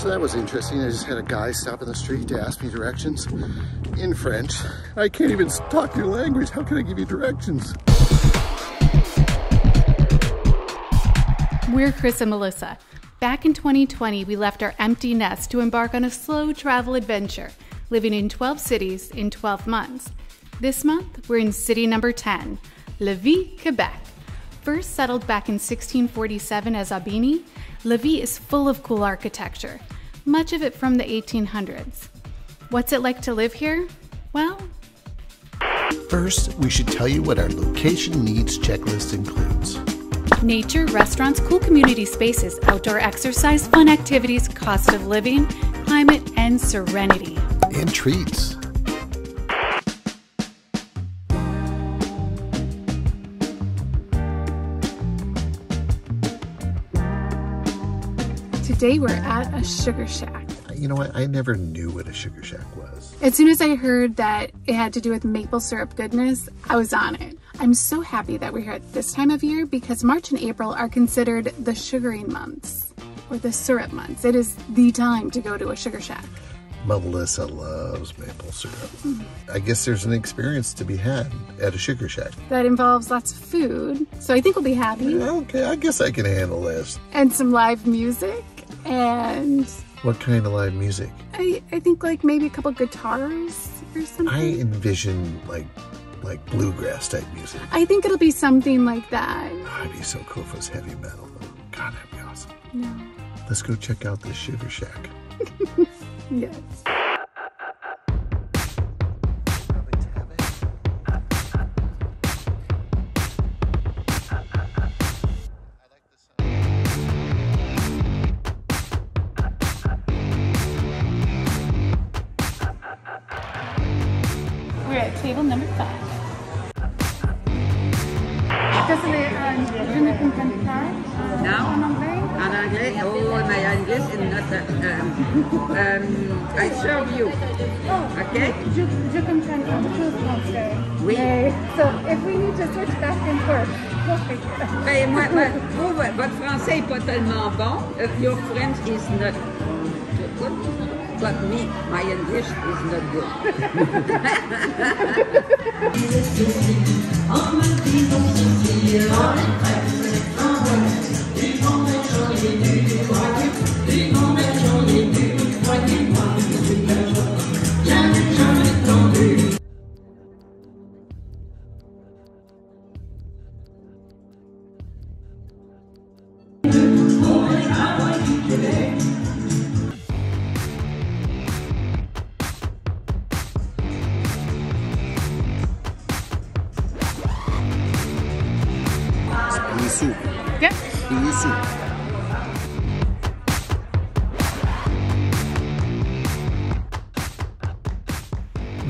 So that was interesting. I just had a guy stop in the street to ask me directions in French. I can't even talk your language. How can I give you directions? We're Chris and Melissa. Back in 2020, we left our empty nest to embark on a slow travel adventure, living in 12 cities in 12 months. This month, we're in city number 10, Lévis, Quebec. First settled back in 1647 as Aubigny, Lévis is full of cool architecture, much of it from the 1800s. What's it like to live here? Well, First, we should tell you what our location needs checklist includes. nature, restaurants, cool community spaces, outdoor exercise, fun activities, cost of living, climate, and serenity. And treats. Today we're at a sugar shack. You know what? I never knew what a sugar shack was. As soon as I heard that it had to do with maple syrup goodness, I was on it. I'm so happy that we're here at this time of year because March and April are considered the sugaring months or the syrup months. It is the time to go to a sugar shack. Melissa loves maple syrup. I guess there's an experience to be had at a sugar shack. That involves lots of food, so I think we'll be happy. Okay, I guess I can handle this. And some live music, and What kind of live music? I, I think like maybe a couple guitars or something. I envision like like bluegrass type music. I think it'll be something like that. Oh, it'd be so cool if it was heavy metal. God, that'd be awesome. No. Let's go check out this sugar shack. Yes. Qu'est-ce que je ne comprends Now? en anglais? En anglais, oh, my English is not. Uh, um, um, I serve you. Okay? Je, je comprends un peu français. Oui. So if we need to switch back and forth, figure. Ben, moi, votre français pas tellement bon. Uh, your French is not. But me, my English is not good.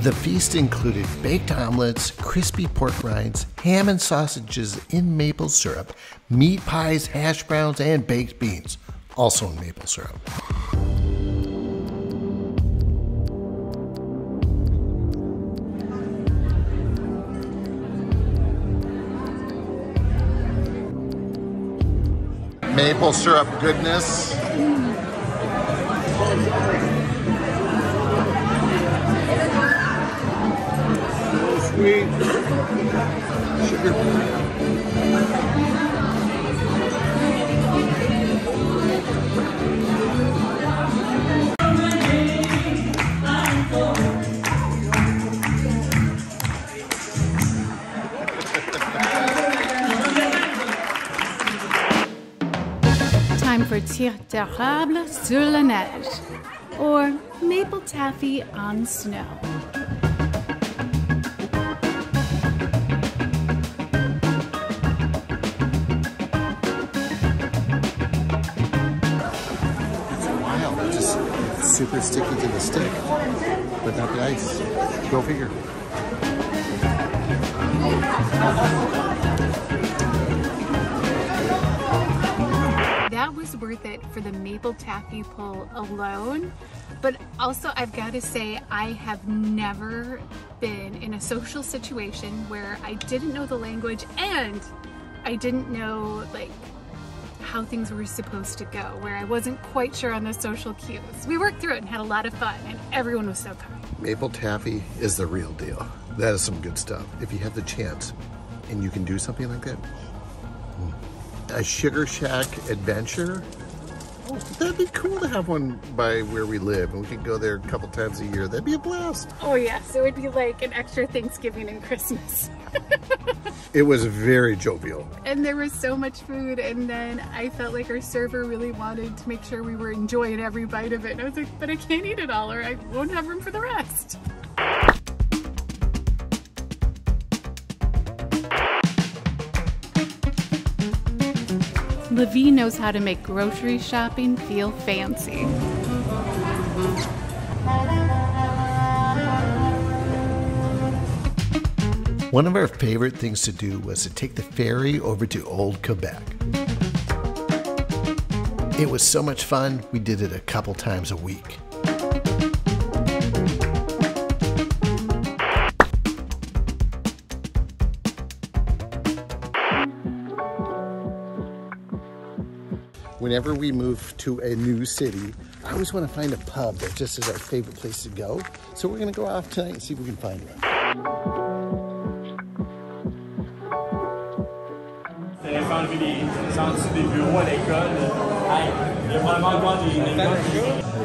The feast included baked omelets, crispy pork rinds, ham and sausages in maple syrup, meat pies, hash browns, and baked beans, also in maple syrup. Maple syrup goodness. So sweet. Sugar. Tire d'érable sur la neige, or maple taffy on snow. Wow, it's just super sticky to the stick, but not the ice. Go figure. Was worth it for the maple taffy pull alone. But also, I've got to say, I have never been in a social situation where I didn't know the language and I didn't know like how things were supposed to go, where I wasn't quite sure on the social cues. We worked through it and had a lot of fun, and everyone was so kind. Maple taffy is the real deal. That is some good stuff. If you have the chance and you can do something like that, mm. A Sugar Shack adventure. Oh, that'd be cool to have one by where we live, and we could go there a couple times a year. That'd be a blast. Oh yes, it would be like an extra Thanksgiving and Christmas. it was very jovial. And there was so much food, and then I felt like our server really wanted to make sure we were enjoying every bite of it. And I was like, but I can't eat it all, or I won't have room for the rest. Lévis knows how to make grocery shopping feel fancy. One of our favorite things to do was to take the ferry over to Old Quebec. It was so much fun, we did it a couple times a week. Whenever we move to a new city, I always want to find a pub that just is our favorite place to go. So we're going to go off tonight and see if we can find one.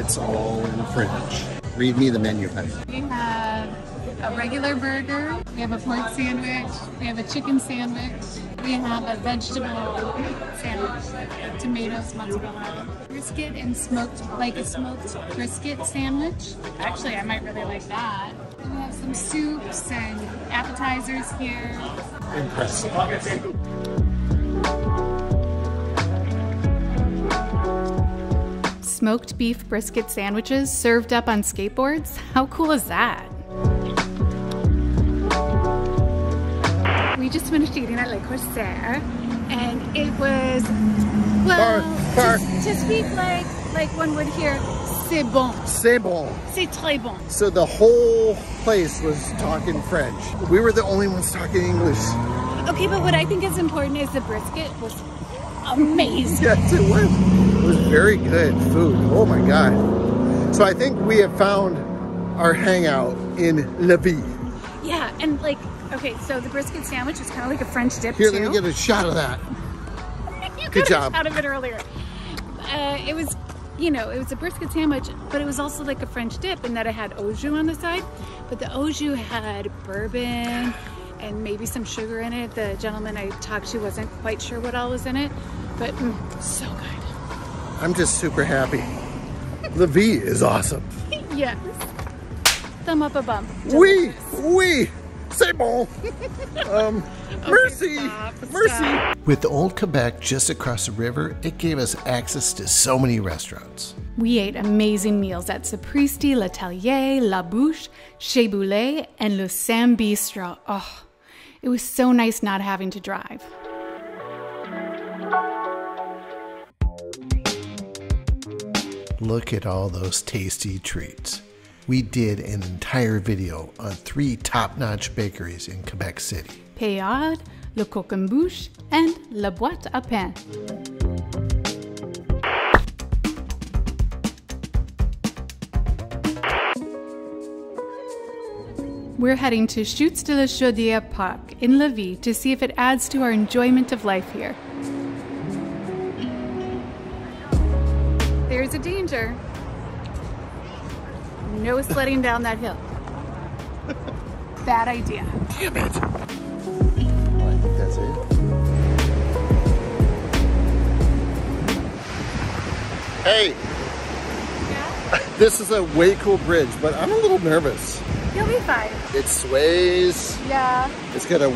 It's all in French. Read me the menu, honey. We have a regular burger, we have a pork sandwich, we have a chicken sandwich, we have a vegetable sandwich, tomatoes, mozzarella, brisket and smoked, like a smoked brisket sandwich. Actually, I might really like that. We have some soups and appetizers here. Impressive. Smoked beef brisket sandwiches served up on skateboards? How cool is that? We just finished eating at Le Corsaire, and it was well, bar. To, to, speak like like one would hear, c'est bon. C'est bon. C'est très bon. So the whole place was talking French. We were the only ones talking English. Okay, but what I think is important is the brisket was amazing. yes, it was. It was very good food. Oh my god. So I think we have found our hangout in Lévis. Yeah, and like Okay, so the brisket sandwich is kind of like a French dip Here, too. let me get a shot of that. you Good job. Out of it earlier. Uh, it was, you know, it was a brisket sandwich, but it was also like a French dip in that it had au jus on the side. But the au jus had bourbon and maybe some sugar in it. The gentleman I talked to wasn't quite sure what all was in it, but mm, so good. I'm just super happy. the V is awesome. yes. Thumb up a bump. We, we. C'est bon. Um, mercy. Stop, mercy. Stop. With Old Quebec just across the river, it gave us access to so many restaurants. We ate amazing meals at Sapristi, L'Atelier, La Bouche, Chez Boulay, and Le Sam Bistro. Oh, it was so nice not having to drive. Look at all those tasty treats we did an entire video on three top-notch bakeries in Quebec City. Paillard, Le Croquembouche, and La Boîte à Pain. We're heading to Chutes de la Chaudière Park in Lévis to see if it adds to our enjoyment of life here. There's a danger no sledding down that hill. Bad idea. Damn it. Well, I think that's it. Hey. Yeah? This is a way cool bridge, but I'm a little nervous. You'll be fine. It sways. Yeah. It's got a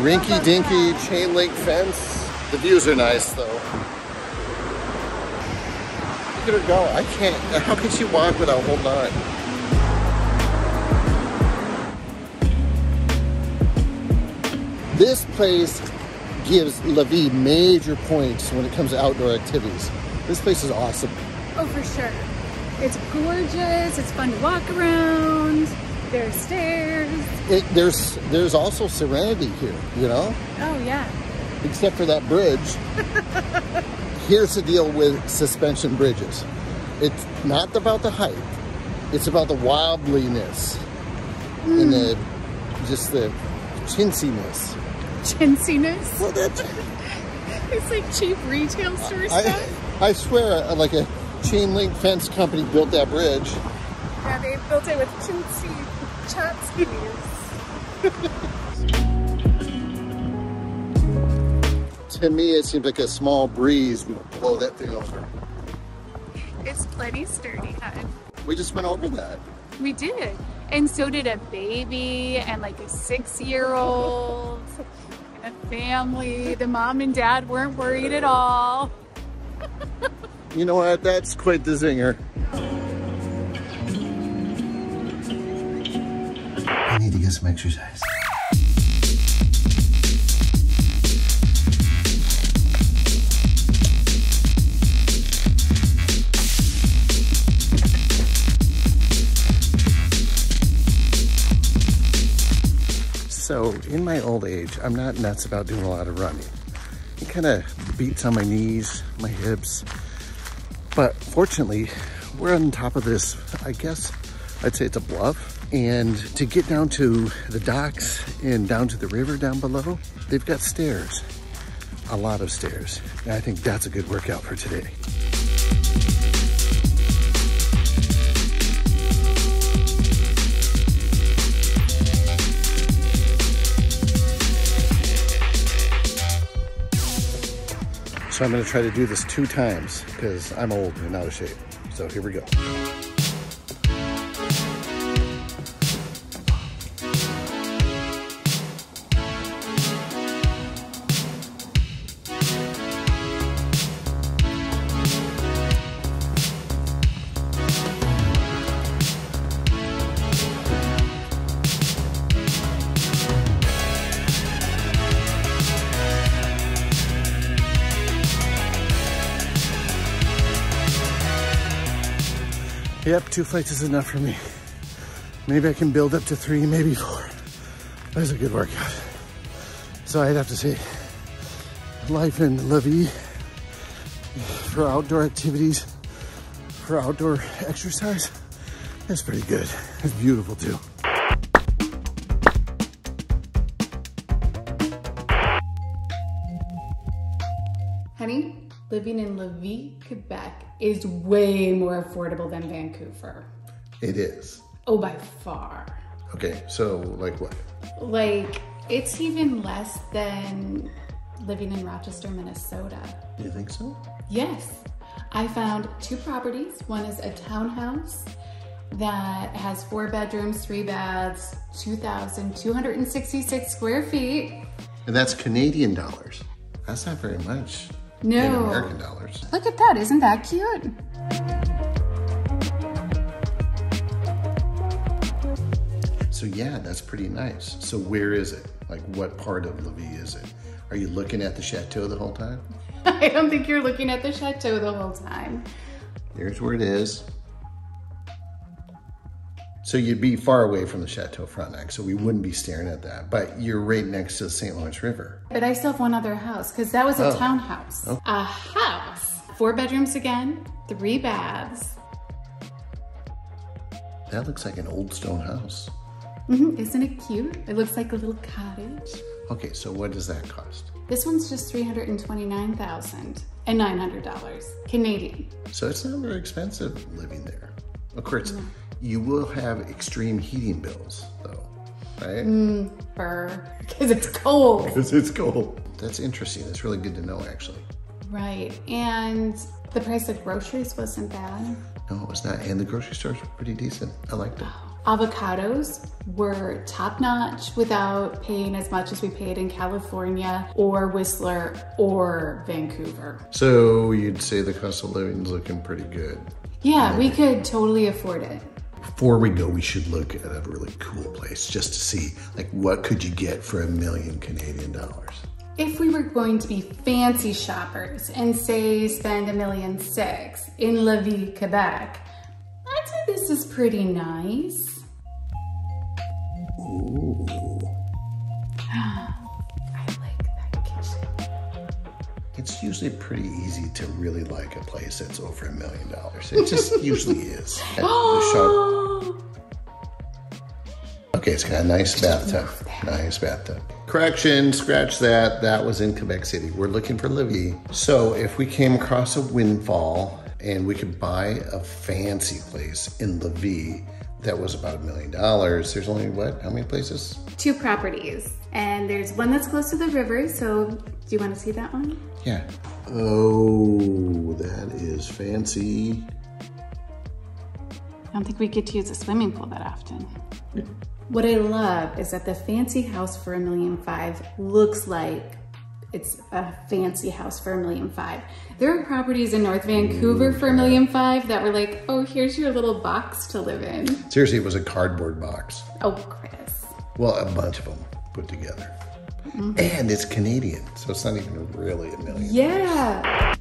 rinky dinky chain link fence. The views are nice though at her go. I can't. How can she walk without holding on? This place gives Lévis major points when it comes to outdoor activities. This place is awesome. Oh, for sure. It's gorgeous. It's fun to walk around. There's stairs. It, there's there's also serenity here, you know? Oh, yeah. except for that bridge. Here's the deal with suspension bridges. It's not about the height. It's about the wildliness mm. and the just the chintziness. Chintziness? Well, that's it's like cheap retail store I, stuff. I swear, uh, like a chain link fence company built that bridge. Yeah, they built it with chintzy chopskis. to me, it seems like a small breeze would blow that thing over. It's plenty sturdy, hun. We just went over that. We did. And so did a baby and like a six-year-old and a family. The mom and dad weren't worried at all. you know what? That's quite the zinger. I need to get some exercise. So in my old age, I'm not nuts about doing a lot of running. It kind of beats on my knees, my hips. But fortunately, we're on top of this, I guess I'd say it's a bluff. And to get down to the docks and down to the river down below, they've got stairs, a lot of stairs. And I think that's a good workout for today. So I'm gonna try to do this two times because I'm old and out of shape. So here we go. Yep, two flights is enough for me. Maybe I can build up to three, maybe four. That's a good workout. So I'd have to say, life in Lévis for outdoor activities, for outdoor exercise, that's pretty good. It's beautiful too. Living in La Vie, Quebec is way more affordable than Vancouver. It is. Oh, by far. Okay, so like what? Like, it's even less than living in Rochester, Minnesota. You think so? Yes. I found two properties. One is a townhouse that has four bedrooms, three baths, 2,266 square feet. And that's Canadian dollars. That's not very much. No. In American dollars. Look at that, isn't that cute? So yeah, that's pretty nice. So where is it? Like what part of Lévis is it? Are you looking at the chateau the whole time? I don't think you're looking at the chateau the whole time. Here's where it is. So you'd be far away from the Chateau Frontenac, so we wouldn't be staring at that. But you're right next to the St. Lawrence River. But I still have one other house because that was a Oh. townhouse. Oh. A house. Four bedrooms again, three baths. That looks like an old stone house. Mm -hmm. Isn't it cute? It looks like a little cottage. Okay, so what does that cost? This one's just $329,000 and $900 Canadian. So it's not very expensive living there. Of course, you will have extreme heating bills though, right? Hmm, For, because it's cold. Because it's cold. That's interesting. That's really good to know actually. Right. And the price of groceries wasn't bad. No, it was not. And the grocery stores were pretty decent. I liked it. Avocados were top notch without paying as much as we paid in California or Whistler or Vancouver. So you'd say the cost of living is looking pretty good. Yeah, we could totally afford it. Before we go, we should look at a really cool place just to see, like, what could you get for a million Canadian dollars? If we were going to be fancy shoppers and say spend a million six in Lévis, Quebec, I'd say this is pretty nice. Ooh. it's usually pretty easy to really like a place that's over a million dollars. It just usually is. The Okay, it's got a nice bathtub. Nice bathtub. Correction, scratch that. That was in Quebec City. We're looking for Lévis. So if we came across a windfall and we could buy a fancy place in Lévis that was about a million dollars, there's only what? How many places? Two properties. And there's one that's close to the river, so do you want to see that one? Yeah. Oh, that is fancy. I don't think we get to use a swimming pool that often. What I love is that the fancy house for a million five looks like it's a fancy house for a million five. There are properties in North Vancouver for a million five that were like, oh, here's your little box to live in. Seriously, it was a cardboard box. Oh, Chris. Well, a bunch of them put together. And it's Canadian, so it's not even really a million. Yeah.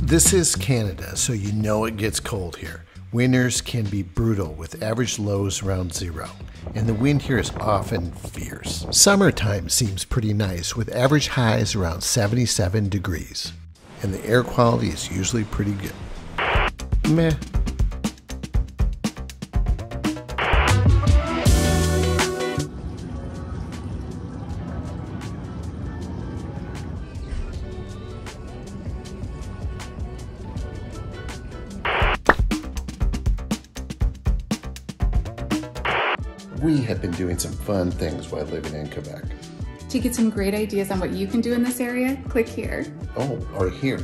This is Canada, so you know it gets cold here. Winters can be brutal with average lows around zero, and the wind here is often fierce. Summertime seems pretty nice with average highs around 77 degrees, and the air quality is usually pretty good. Meh. We have been doing some fun things while living in Quebec. To get some great ideas on what you can do in this area, click here. Oh, or here.